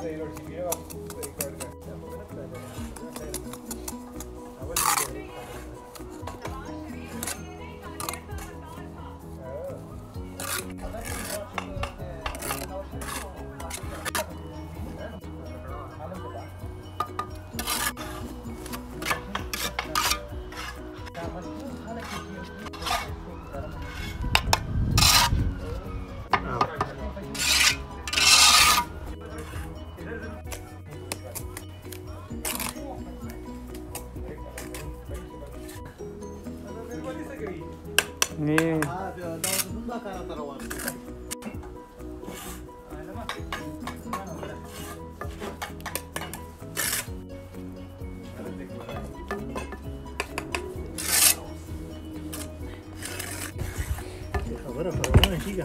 这一段儿区别吧，这一块。儿。ايه خبره خبره شيء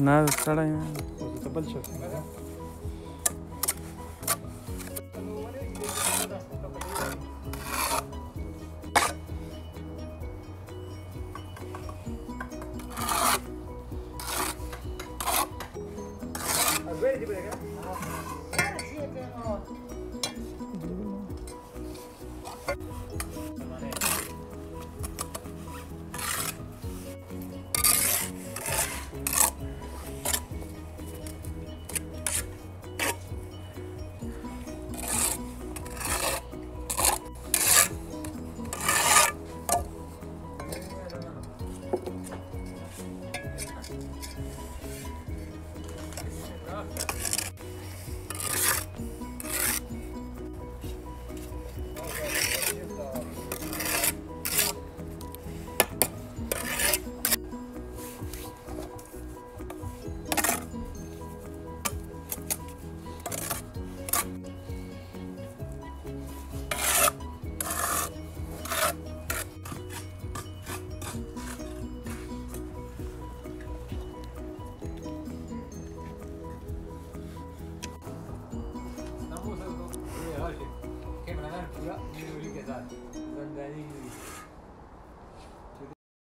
Надо стараем. Это большой. होगा के साथ